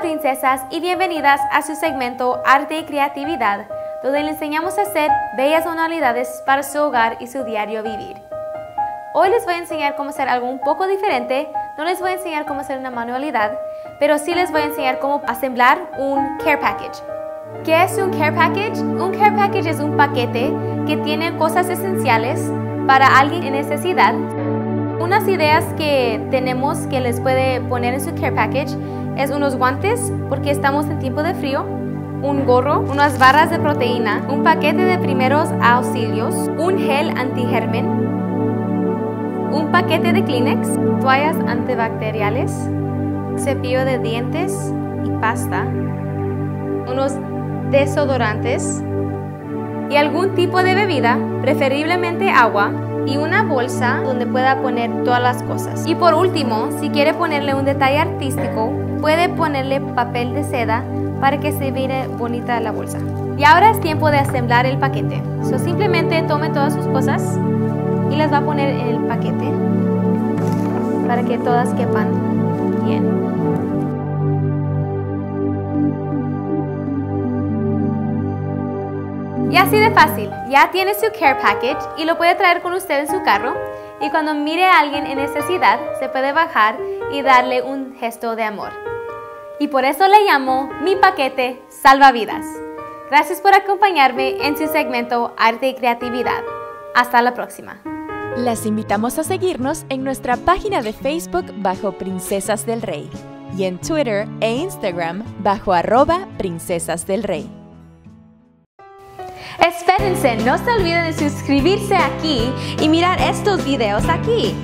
princesas y bienvenidas a su segmento Arte y Creatividad, donde le enseñamos a hacer bellas manualidades para su hogar y su diario vivir. Hoy les voy a enseñar cómo hacer algo un poco diferente, no les voy a enseñar cómo hacer una manualidad, pero sí les voy a enseñar cómo asemblar un care package. ¿Qué es un care package? Un care package es un paquete que tiene cosas esenciales para alguien en necesidad unas ideas que tenemos que les puede poner en su care package es unos guantes porque estamos en tiempo de frío, un gorro, unas barras de proteína, un paquete de primeros auxilios, un gel antigermen, un paquete de Kleenex, toallas antibacteriales, cepillo de dientes y pasta, unos desodorantes y algún tipo de bebida, preferiblemente agua, y una bolsa donde pueda poner todas las cosas. Y por último, si quiere ponerle un detalle artístico, puede ponerle papel de seda para que se vea bonita la bolsa. Y ahora es tiempo de asemblar el paquete. So, simplemente tome todas sus cosas y las va a poner en el paquete para que todas quepan bien. Y así de fácil, ya tiene su care package y lo puede traer con usted en su carro y cuando mire a alguien en necesidad se puede bajar y darle un gesto de amor. Y por eso le llamo mi paquete salvavidas. Gracias por acompañarme en su segmento Arte y Creatividad. Hasta la próxima. Las invitamos a seguirnos en nuestra página de Facebook bajo Princesas del Rey y en Twitter e Instagram bajo arroba Princesas del Rey. Espérense, no se olviden de suscribirse aquí y mirar estos videos aquí.